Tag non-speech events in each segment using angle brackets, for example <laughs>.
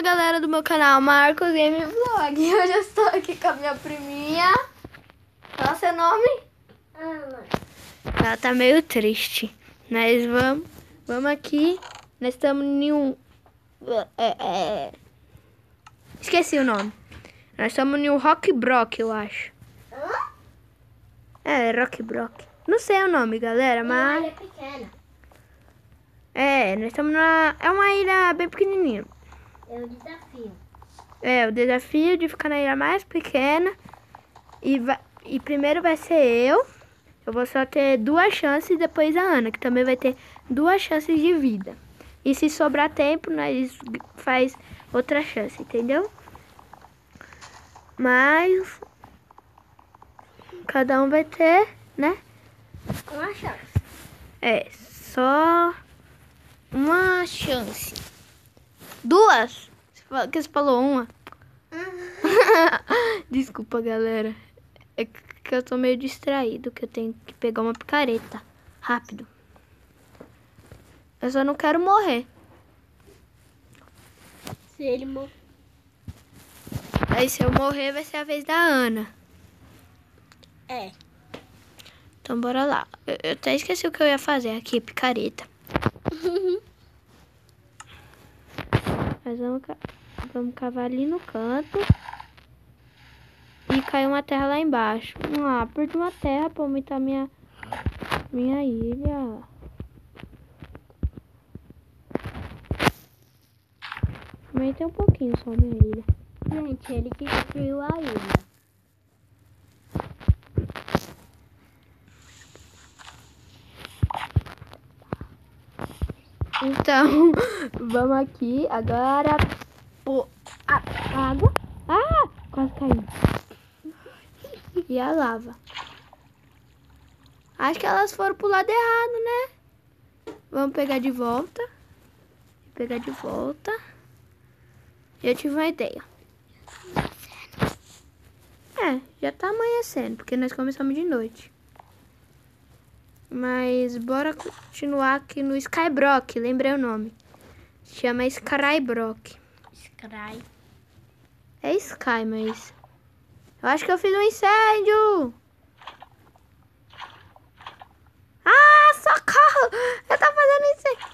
Fala galera do meu canal Marcos Game Vlog. <laughs> Hoje eu estou aqui com a minha priminha. Qual é o seu nome? Ana. Ela tá meio triste. Nós vamos, vamos aqui. Nós estamos em um. é, é. Esqueci o nome. Nós estamos em um Rock Brock, eu acho. Hã? É, Rock Brock. Não sei o nome, galera, mas. É, nós estamos na. É uma ilha bem pequenininha. É o desafio. É, o desafio de ficar na ilha mais pequena. E, vai, e primeiro vai ser eu. Eu vou só ter duas chances e depois a Ana, que também vai ter duas chances de vida. E se sobrar tempo, nós faz outra chance, entendeu? Mas cada um vai ter, né? Uma chance. É, só uma chance. Duas? Que você falou uma? <laughs> Desculpa, galera. É que eu tô meio distraído, que eu tenho que pegar uma picareta. Rápido. Eu só não quero morrer. Se ele morrer. Aí se eu morrer, vai ser a vez da Ana. É. Então bora lá. Eu, eu até esqueci o que eu ia fazer aqui, picareta. <laughs> Mas vamos, vamos cavar ali no canto. E caiu uma terra lá embaixo. Ah, perdi uma terra pra aumentar minha, minha ilha. Aumentei um pouquinho só minha ilha. Gente, ele que destruiu a ilha. Então, <laughs> vamos aqui agora pôr a água. Ah, quase caiu. E a lava. Acho que elas foram pro lado errado, né? Vamos pegar de volta. Pegar de volta. Eu tive uma ideia. É, já tá amanhecendo, porque nós começamos de noite. Mas bora continuar aqui no Skybrock, lembrei o nome. Chama Skybrock. Scry. É Sky, mas. Eu acho que eu fiz um incêndio! Ah, socorro! Eu tô fazendo incêndio!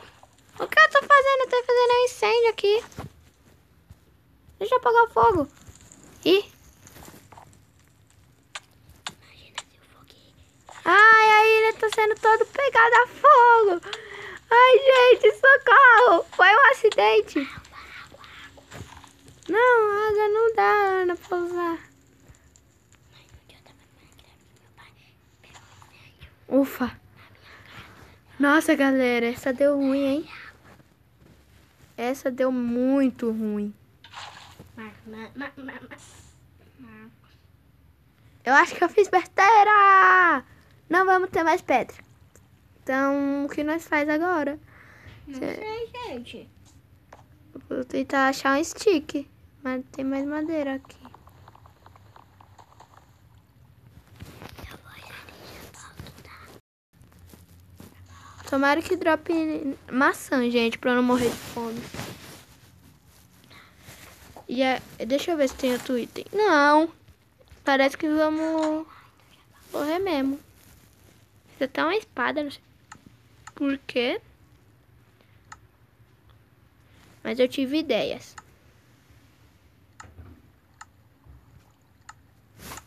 O que eu tô fazendo? Eu tô fazendo um incêndio aqui. Deixa eu apagar o fogo. Ih! Imagina se eu foguei. Ai, a todo pegada a fogo! Ai, gente, socorro! Foi um acidente! Não, água não dá, Ana, pra usar. Ufa! Nossa, galera, essa deu ruim, hein? Essa deu muito ruim. Eu acho que eu fiz besteira! Não vamos ter mais pedra. Então, o que nós faz agora? Não Cê- sei, gente. Vou tentar achar um stick. Mas tem mais madeira aqui. Tomara que drope maçã, gente, pra eu não morrer de fome. E é, deixa eu ver se tem outro item. Não. Parece que vamos morrer mesmo. Isso até uma espada, não sei por quê. Mas eu tive ideias.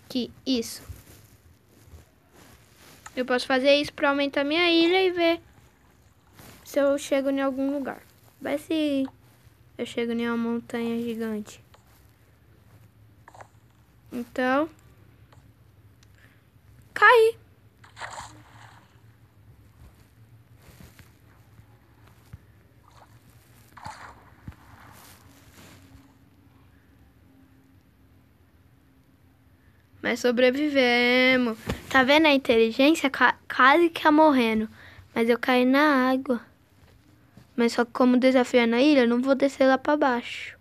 Que isso. Eu posso fazer isso pra aumentar minha ilha e ver se eu chego em algum lugar. Vai se eu chego em uma montanha gigante. Então, caí. Mas sobrevivemos. Tá vendo a inteligência? Qua- Quase que ia morrendo. Mas eu caí na água. Mas só que como o desafio é na ilha, eu não vou descer lá pra baixo.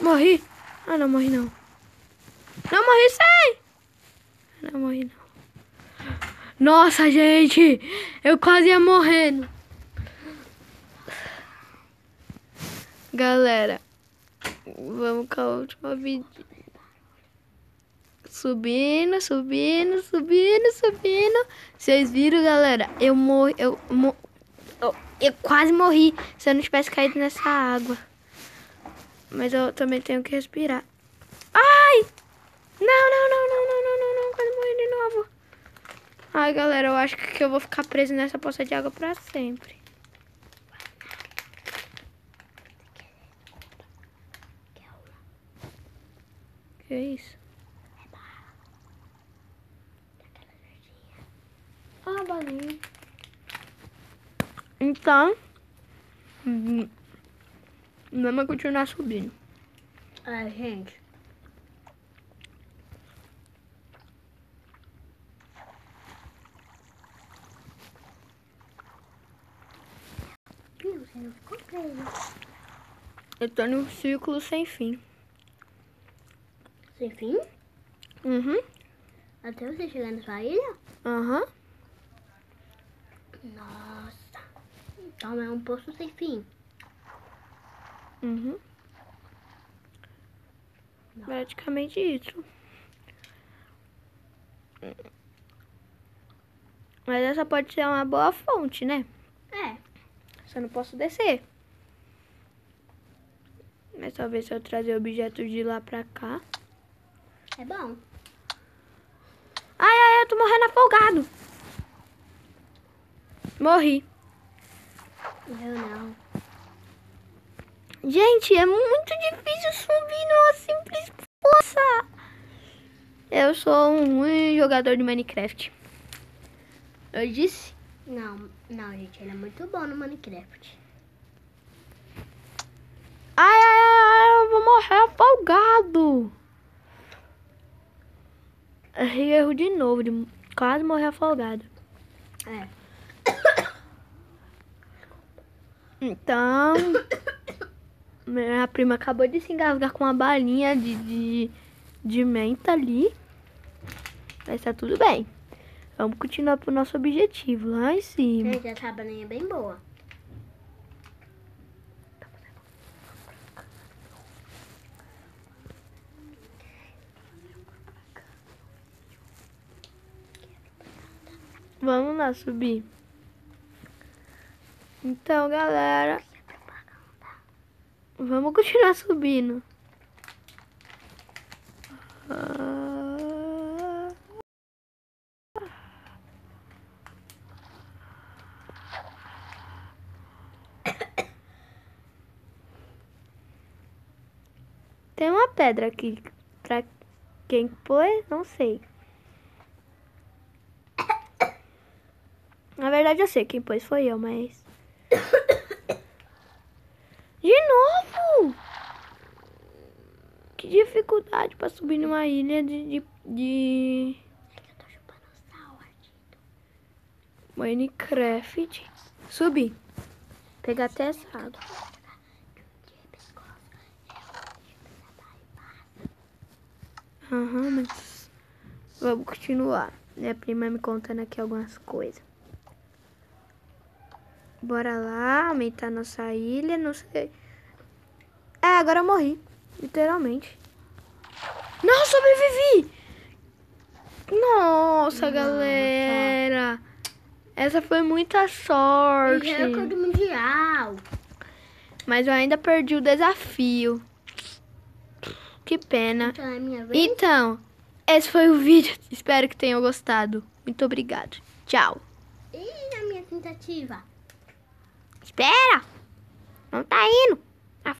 Morri. Ah, não morri não. Não morri sem! Não morri não. Nossa, gente! Eu quase ia morrendo. Galera, vamos com a última vídeo. Subindo, subindo, subindo, subindo. Vocês viram, galera? Eu morri, eu, mo- eu, eu quase morri se eu não tivesse caído nessa água. Mas eu também tenho que respirar. Ai! Não, não, não, não, não, não, não, não. Quase morri de novo. Ai, galera, eu acho que eu vou ficar preso nessa poça de água pra sempre. Que isso? Ah, balinha. Então, hum, vamos continuar subindo. Ai, gente. Não ficou preso. Eu tô num círculo sem fim. Sem fim? Uhum, Até você chegar na sua ilha? aham. Nossa. Então é um poço sem fim. Uhum. Praticamente isso. Mas essa pode ser uma boa fonte, né? Só não posso descer. Mas talvez se eu trazer objetos de lá pra cá. É bom. Ai, ai, eu tô morrendo afogado. Morri. Eu não. Gente, é muito difícil subir numa simples poça. Eu sou um ruim jogador de Minecraft. Eu disse? Não, não, gente, ele é muito bom no Minecraft. Ai, ai, ai, eu vou morrer afogado. Errei erro de novo, de quase morrer afogado. É. Então, minha prima acabou de se engasgar com uma balinha de, de, de menta ali. Mas tá tudo bem. Vamos continuar pro nosso objetivo, lá em cima. Gente, essa balinha é bem boa. Vamos lá subir. Então, galera, vamos continuar subindo. Ah. Tem uma pedra aqui. Pra quem pôs, não sei. Na verdade eu sei quem pôs foi eu, mas. <coughs> De novo! Que dificuldade pra subir numa ilha de. de, de. Minecraft. Subir. Pegar até essa água. Aham, mas. Vamos continuar. Minha prima me contando aqui algumas coisas. Bora lá, aumentar nossa ilha, não sei. É, agora eu morri. Literalmente. Não, sobrevivi! Nossa, galera! Essa foi muita sorte. Recorde mundial. Mas eu ainda perdi o desafio. Que pena. Então é minha vez. Então, esse foi o vídeo. Espero que tenham gostado. Muito obrigado. Tchau. E a minha tentativa? Espera! Não tá indo.